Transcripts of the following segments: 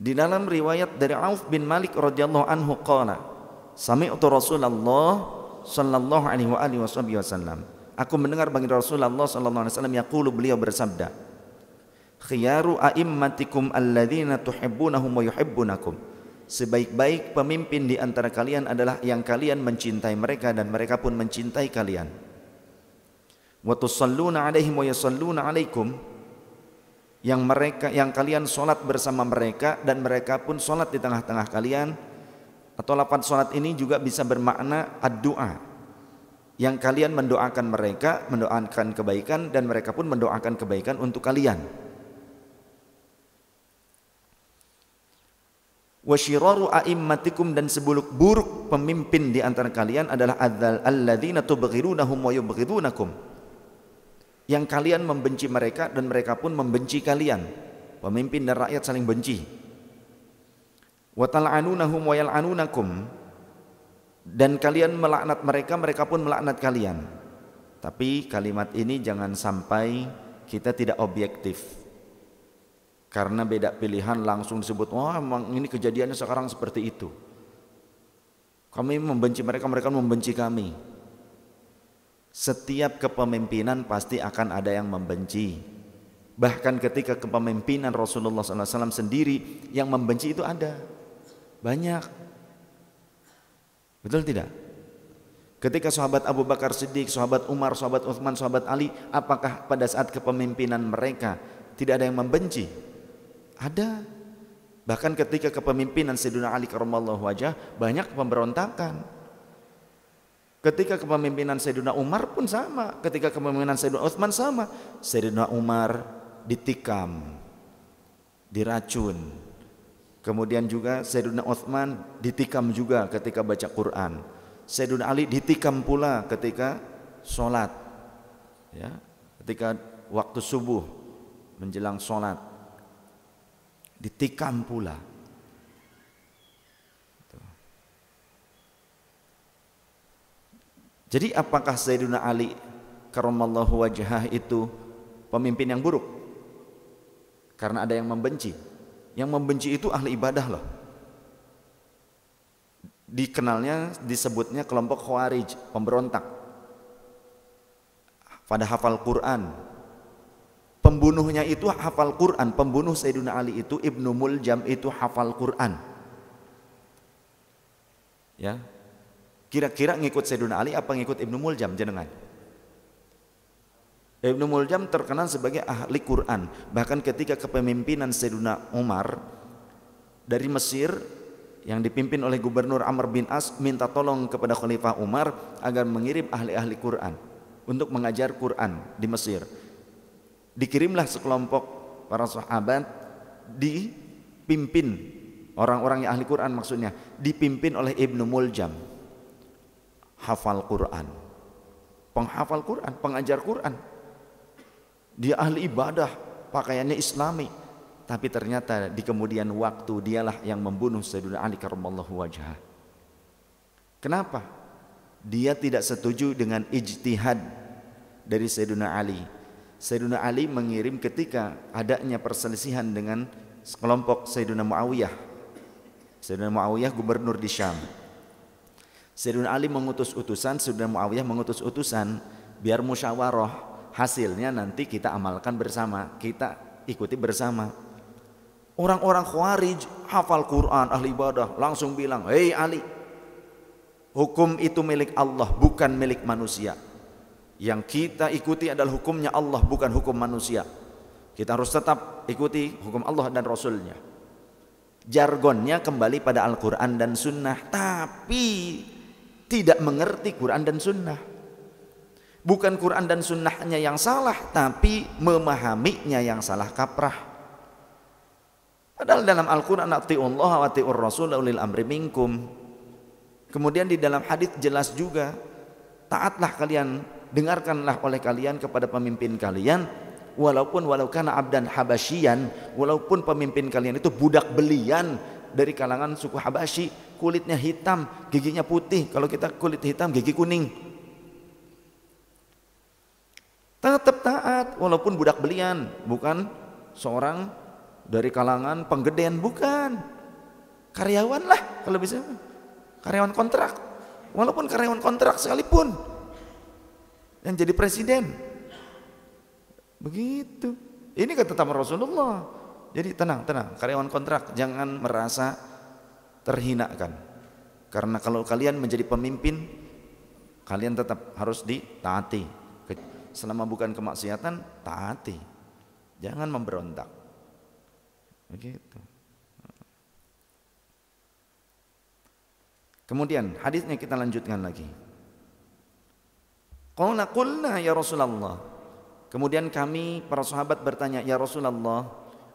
Di dalam riwayat dari Auf bin Malik radhiyallahu anhu qala, sami'tu Rasulullah sallallahu alaihi wa alihi wasallam. Aku mendengar baginda Rasulullah sallallahu alaihi wasallam yaqulu beliau bersabda, "Khiyaru a'immatikum alladzina tuhibbunahum wa yuhibbunakum." Sebaik-baik pemimpin di antara kalian adalah yang kalian mencintai mereka dan mereka pun mencintai kalian. Wa tusalluna alaihim wa yusalluna alaikum yang mereka yang kalian sholat bersama mereka dan mereka pun sholat di tengah-tengah kalian atau lapan sholat ini juga bisa bermakna ad-doa yang kalian mendoakan mereka mendoakan kebaikan dan mereka pun mendoakan kebaikan untuk kalian. Wasyiraru a'immatikum dan seburuk-buruk pemimpin di antara kalian adalah alladzina tubghirunahum wa yubghidunakum yang kalian membenci mereka dan mereka pun membenci kalian. Pemimpin dan rakyat saling benci. Wa wa yal'anunakum dan kalian melaknat mereka, mereka pun melaknat kalian. Tapi kalimat ini jangan sampai kita tidak objektif. Karena beda pilihan langsung disebut, wah emang ini kejadiannya sekarang seperti itu. Kami membenci mereka, mereka membenci kami. Setiap kepemimpinan pasti akan ada yang membenci. Bahkan ketika kepemimpinan Rasulullah SAW sendiri yang membenci itu ada. Banyak. Betul tidak? Ketika sahabat Abu Bakar Siddiq, sahabat Umar, sahabat Uthman, sahabat Ali, apakah pada saat kepemimpinan mereka tidak ada yang membenci? Ada. Bahkan ketika kepemimpinan Sayyidina Ali karramallahu wajah, banyak pemberontakan. Ketika kepemimpinan Sayyidina Umar pun sama, ketika kepemimpinan Sayyidina Uthman sama. Sayyidina Umar ditikam, diracun. Kemudian juga Sayyidina Uthman ditikam juga ketika baca Quran. Sayyidina Ali ditikam pula ketika sholat. Ya, ketika waktu subuh menjelang sholat. Ditikam pula. Jadi apakah Sayyidina Ali karamallahu wajhah itu pemimpin yang buruk? Karena ada yang membenci. Yang membenci itu ahli ibadah loh. Dikenalnya disebutnya kelompok Khawarij, pemberontak. Pada hafal Quran. Pembunuhnya itu hafal Quran, pembunuh Sayyidina Ali itu Ibnu Muljam itu hafal Quran. Ya, Kira-kira ngikut Sayyidina Ali apa ngikut Ibnu Muljam jenengan? Ibnu Muljam terkenal sebagai ahli Quran. Bahkan ketika kepemimpinan Sayyidina Umar dari Mesir yang dipimpin oleh Gubernur Amr bin As minta tolong kepada Khalifah Umar agar mengirim ahli-ahli Quran untuk mengajar Quran di Mesir. Dikirimlah sekelompok para sahabat dipimpin orang-orang yang ahli Quran maksudnya dipimpin oleh Ibnu Muljam hafal Quran. Penghafal Quran pengajar Quran. Dia ahli ibadah pakaiannya islami. Tapi ternyata di kemudian waktu dialah yang membunuh Sayyidina Ali karramallahu wajah kenapa? Dia tidak setuju dengan ijtihad dari Sayyidina Ali. Sayyidina Ali mengirim ketika adanya perselisihan dengan kelompok Sayyidina Muawiyah. Sayyidina Muawiyah gubernur di Syam Sayyidina Ali mengutus utusan, Sayyidina Muawiyah mengutus utusan biar musyawarah hasilnya nanti kita amalkan bersama, kita ikuti bersama. Orang-orang Khawarij hafal Quran, ahli ibadah langsung bilang, "Hei Ali, hukum itu milik Allah, bukan milik manusia. Yang kita ikuti adalah hukumnya Allah, bukan hukum manusia. Kita harus tetap ikuti hukum Allah dan Rasulnya." Jargonnya kembali pada Al-Quran dan Sunnah, tapi tidak mengerti Quran dan Sunnah. Bukan Quran dan Sunnahnya yang salah, tapi memahaminya yang salah kaprah. Padahal dalam Al-Quran Allah wa ati'ur rasul ulil amri minkum. Kemudian di dalam hadis jelas juga, taatlah kalian, dengarkanlah oleh kalian kepada pemimpin kalian, walaupun walau kana abdan habasyian, walaupun pemimpin kalian itu budak belian dari kalangan suku Habasyi, kulitnya hitam, giginya putih. Kalau kita kulit hitam, gigi kuning. Tetap taat walaupun budak belian, bukan seorang dari kalangan penggedean bukan. Karyawan lah kalau bisa. Karyawan kontrak. Walaupun karyawan kontrak sekalipun. Yang jadi presiden. Begitu. Ini kata tamu Rasulullah. Jadi tenang, tenang. Karyawan kontrak jangan merasa terhinakan. Karena kalau kalian menjadi pemimpin, kalian tetap harus ditaati. Selama bukan kemaksiatan, taati. Jangan memberontak. Begitu. Kemudian hadisnya kita lanjutkan lagi. Qulna qulna ya Rasulullah. Kemudian kami para sahabat bertanya, "Ya Rasulullah,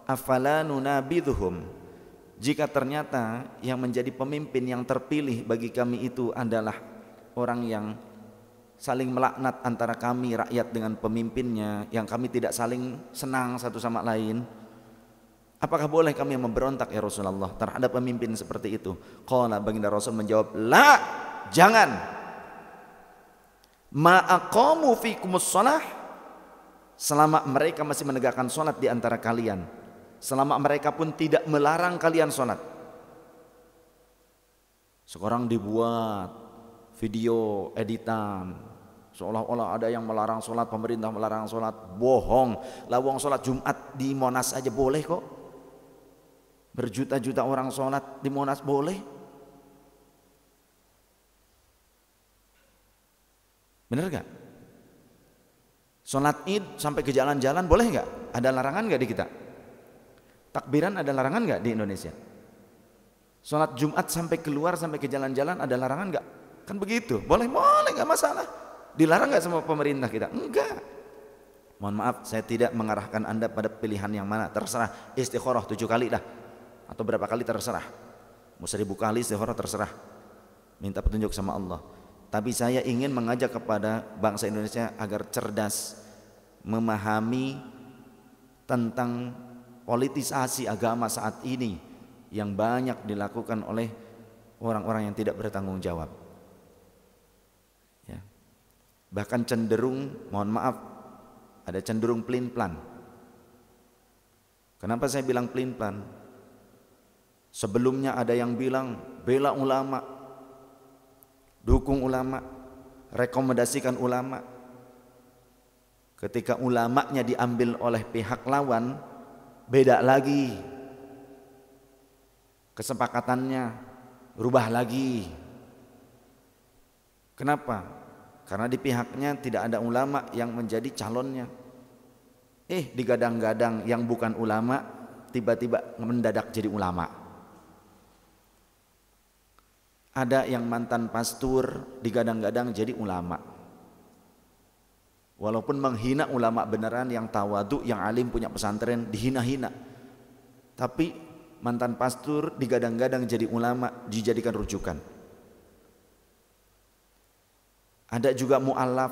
afala nunabidhum?" Jika ternyata yang menjadi pemimpin yang terpilih bagi kami itu adalah orang yang saling melaknat antara kami rakyat dengan pemimpinnya, yang kami tidak saling senang satu sama lain, Apakah boleh kami memberontak ya Rasulullah terhadap pemimpin seperti itu? Qala baginda Rasul menjawab, "La, jangan. Ma aqamu fikumus shalah selama mereka masih menegakkan salat di antara kalian. Selama mereka pun tidak melarang kalian salat. Sekarang dibuat video editan seolah-olah ada yang melarang sholat pemerintah melarang sholat bohong lawang sholat Jumat di Monas aja boleh kok Berjuta-juta orang sholat di Monas boleh? Bener gak? Sholat id sampai ke jalan-jalan boleh gak? Ada larangan gak di kita? Takbiran ada larangan gak di Indonesia? Sholat Jumat sampai keluar sampai ke jalan-jalan ada larangan gak? Kan begitu, boleh, boleh gak masalah. Dilarang gak sama pemerintah kita? Enggak. Mohon maaf, saya tidak mengarahkan anda pada pilihan yang mana. Terserah istikharah tujuh kali dah atau berapa kali terserah mau seribu kali sehora terserah minta petunjuk sama Allah tapi saya ingin mengajak kepada bangsa Indonesia agar cerdas memahami tentang politisasi agama saat ini yang banyak dilakukan oleh orang-orang yang tidak bertanggung jawab ya. bahkan cenderung mohon maaf ada cenderung pelin plan kenapa saya bilang pelin plan Sebelumnya ada yang bilang bela ulama, dukung ulama, rekomendasikan ulama. Ketika ulamanya diambil oleh pihak lawan, beda lagi. Kesepakatannya berubah lagi. Kenapa? Karena di pihaknya tidak ada ulama yang menjadi calonnya. Eh, digadang-gadang yang bukan ulama tiba-tiba mendadak jadi ulama. Ada yang mantan pastur digadang-gadang jadi ulama. Walaupun menghina ulama beneran yang tawadu, yang alim punya pesantren dihina-hina. Tapi mantan pastur digadang-gadang jadi ulama, dijadikan rujukan. Ada juga mu'alaf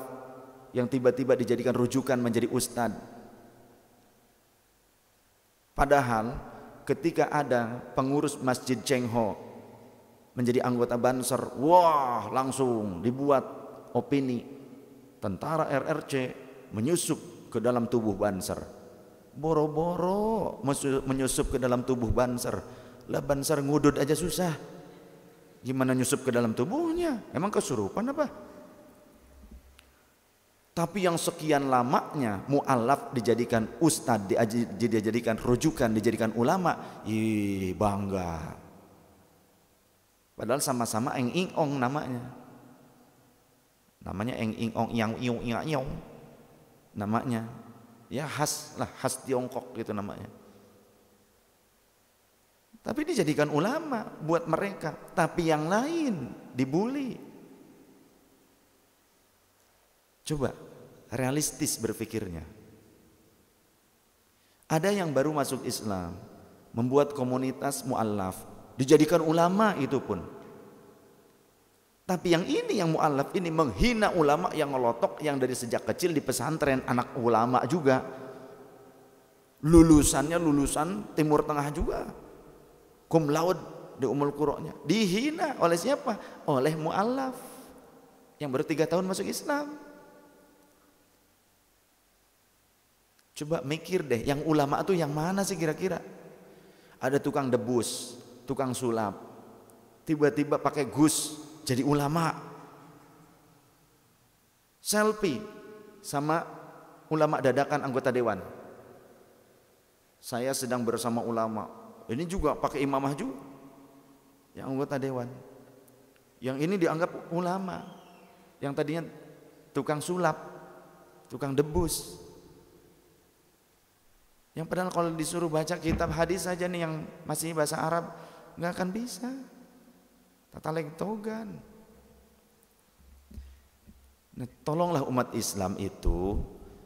yang tiba-tiba dijadikan rujukan menjadi ustad. Padahal ketika ada pengurus Masjid Chengho menjadi anggota Banser, wah langsung dibuat opini tentara RRC menyusup ke dalam tubuh Banser. Boro-boro menyusup ke dalam tubuh Banser. Lah Banser ngudut aja susah. Gimana nyusup ke dalam tubuhnya? Emang kesurupan apa? Tapi yang sekian lamanya mu'alaf dijadikan ustad, dijadikan rujukan, dijadikan ulama, ih bangga. Padahal sama-sama eng ing ong namanya. Namanya eng ing ong yang iung ing iung. Namanya. Ya khas lah, khas Tiongkok gitu namanya. Tapi dijadikan ulama buat mereka, tapi yang lain dibully. Coba realistis berpikirnya. Ada yang baru masuk Islam, membuat komunitas mu'allaf, dijadikan ulama itu pun. Tapi yang ini yang mu'alaf ini menghina ulama yang ngelotok yang dari sejak kecil di pesantren anak ulama juga. Lulusannya lulusan Timur Tengah juga. Kum laud di umul Qur'annya. Dihina oleh siapa? Oleh mu'alaf. Yang baru tiga tahun masuk Islam. Coba mikir deh, yang ulama itu yang mana sih kira-kira? ada tukang debus, tukang sulap. Tiba-tiba pakai gus jadi ulama. Selfie sama ulama dadakan anggota dewan. Saya sedang bersama ulama. Ini juga pakai imamah juga. Yang anggota dewan. Yang ini dianggap ulama. Yang tadinya tukang sulap, tukang debus. Yang padahal kalau disuruh baca kitab hadis saja nih yang masih bahasa Arab nggak akan bisa. Tata togan. Nah, tolonglah umat Islam itu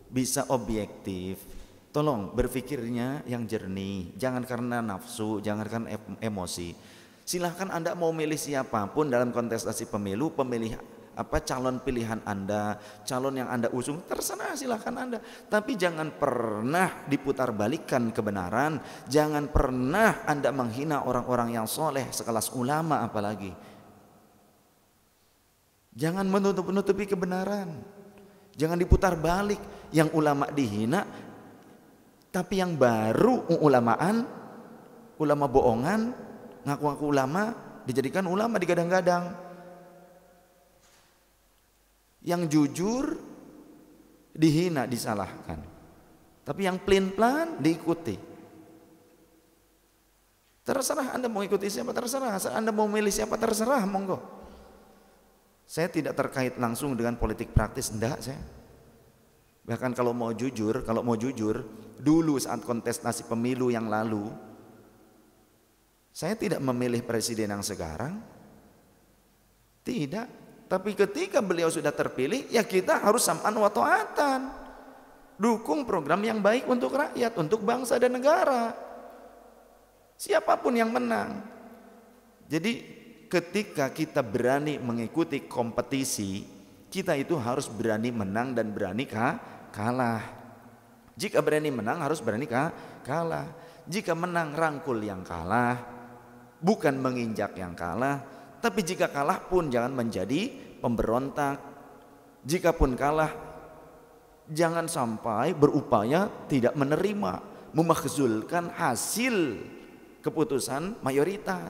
bisa objektif. Tolong berpikirnya yang jernih, jangan karena nafsu, jangan karena emosi. Silahkan Anda mau milih siapa pun dalam kontestasi pemilu, pemilih apa calon pilihan Anda, calon yang Anda usung, terserah silahkan Anda. Tapi jangan pernah diputar balikan kebenaran, jangan pernah Anda menghina orang-orang yang soleh sekelas ulama apalagi. Jangan menutup-nutupi kebenaran. Jangan diputar balik. Yang ulama dihina, tapi yang baru ulamaan, ulama bohongan, ngaku-ngaku ulama, dijadikan ulama digadang-gadang yang jujur dihina, disalahkan. Tapi yang pelin-pelan diikuti. Terserah Anda mau ikuti siapa terserah, Anda mau milih siapa terserah, monggo. Saya tidak terkait langsung dengan politik praktis, enggak saya. Bahkan kalau mau jujur, kalau mau jujur, dulu saat kontestasi pemilu yang lalu, saya tidak memilih presiden yang sekarang. Tidak, tapi ketika beliau sudah terpilih, ya kita harus sam'an wa ta'atan. Dukung program yang baik untuk rakyat, untuk bangsa dan negara. Siapa pun yang menang. Jadi ketika kita berani mengikuti kompetisi, kita itu harus berani menang dan berani kalah. Jika berani menang harus berani kalah. Jika menang rangkul yang kalah, bukan menginjak yang kalah, tapi jika kalah pun jangan menjadi pemberontak. Jika pun kalah, jangan sampai berupaya tidak menerima, memakzulkan hasil keputusan mayoritas.